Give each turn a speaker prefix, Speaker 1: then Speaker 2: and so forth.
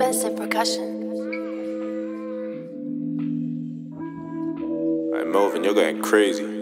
Speaker 1: Innocent percussion.
Speaker 2: I'm moving, you're going crazy.